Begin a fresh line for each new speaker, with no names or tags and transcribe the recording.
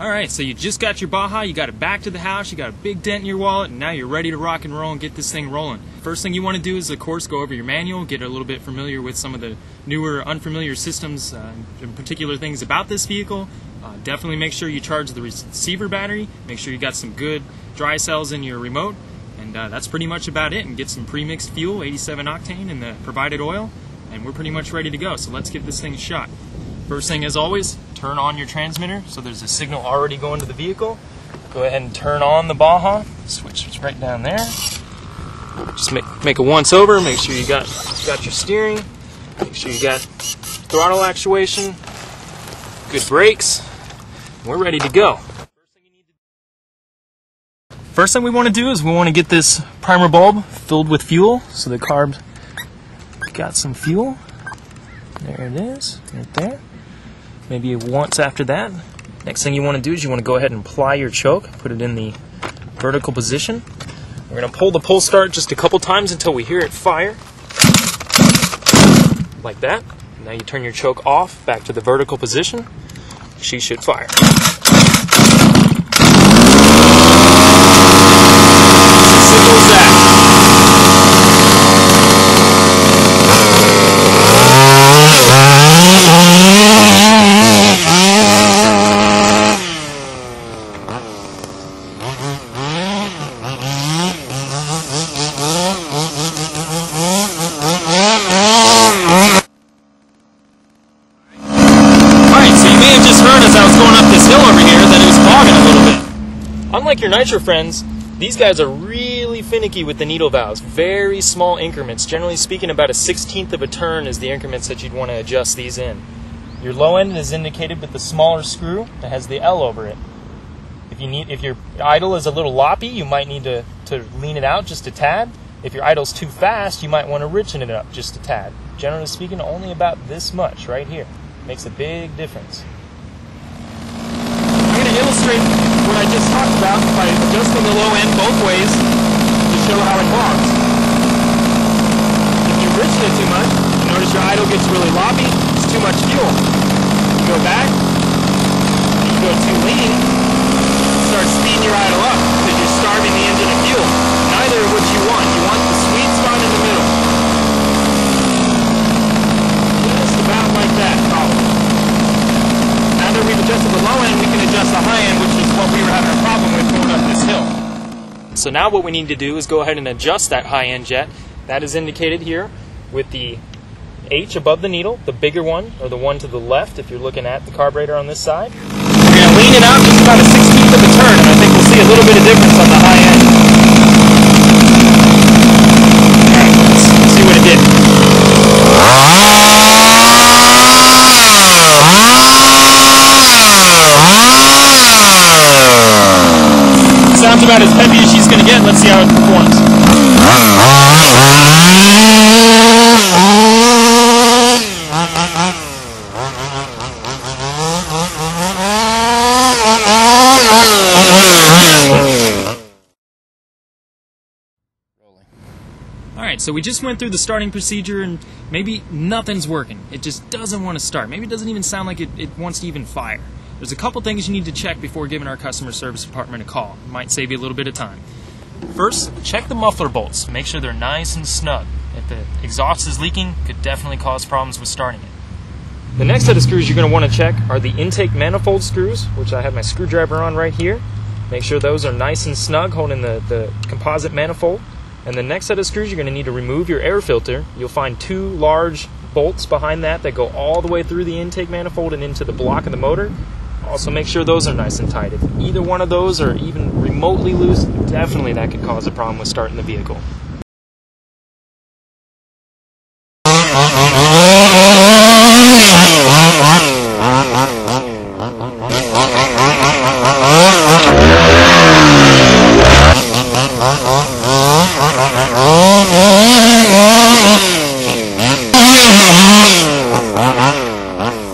All right, so you just got your Baja, you got it back to the house, you got a big dent in your wallet, and now you're ready to rock and roll and get this thing rolling. First thing you want to do is, of course, go over your manual, get a little bit familiar with some of the newer, unfamiliar systems, uh, and particular things about this vehicle. Uh, definitely make sure you charge the receiver battery. Make sure you got some good dry cells in your remote, and uh, that's pretty much about it. And get some pre-mixed fuel, 87 octane, and the provided oil, and we're pretty much ready to go. So let's give this thing a shot. First thing, as always, turn on your transmitter. So there's a signal already going to the vehicle. Go ahead and turn on the Baja. Switch right down there. Just make, make a once over. Make sure you got got your steering. Make sure you got throttle actuation. Good brakes. We're ready to go. First thing we want to do is we want to get this primer bulb filled with fuel. So the carb got some fuel. There it is, right there maybe once after that. Next thing you want to do is you want to go ahead and apply your choke, put it in the vertical position. We're going to pull the pull start just a couple times until we hear it fire. Like that. Now you turn your choke off back to the vertical position. She should fire. Simple as that. Alright, so you may have just heard as I was going up this hill over here that it was fogging a little bit. Unlike your nitro friends, these guys are really finicky with the needle valves. Very small increments. Generally speaking, about a sixteenth of a turn is the increments that you'd want to adjust these in. Your low end is indicated with the smaller screw that has the L over it. If you need, if your idle is a little loppy, you might need to, to lean it out just a tad. If your idle's too fast, you might want to richen it up just a tad. Generally speaking, only about this much right here. Makes a big difference. I'm going to illustrate what I just talked about by adjusting the low end both ways to show how it bogs. If you richen it too much, you notice your idle gets really loppy, it's too much fuel. You go back, you go too lean, start speeding your idle up because you're starving the engine of fuel. Neither of which you want. You want the sweet spot in the middle. Just about like that, probably. Now that we've adjusted the low end, we can adjust the high end, which is what we were having a problem with going up this hill. So now what we need to do is go ahead and adjust that high end jet. That is indicated here with the H above the needle, the bigger one, or the one to the left if you're looking at the carburetor on this side. We're going to lean it out just about a sixteenth of a turn, and I think we'll see a little bit of difference on the high end. Alright, let's see what it did. Sounds about as heavy as she's going to get. Let's see how it performs. All right, so we just went through the starting procedure and maybe nothing's working. It just doesn't want to start. Maybe it doesn't even sound like it, it wants to even fire. There's a couple things you need to check before giving our customer service department a call. It might save you a little bit of time. First, check the muffler bolts. Make sure they're nice and snug. If the exhaust is leaking, could definitely cause problems with starting it. The next set of screws you're going to want to check are the intake manifold screws, which I have my screwdriver on right here. Make sure those are nice and snug, holding the, the composite manifold. And the next set of screws, you're going to need to remove your air filter. You'll find two large bolts behind that that go all the way through the intake manifold and into the block of the motor. Also, make sure those are nice and tight. If either one of those are even remotely loose, definitely that could cause a problem with starting the vehicle.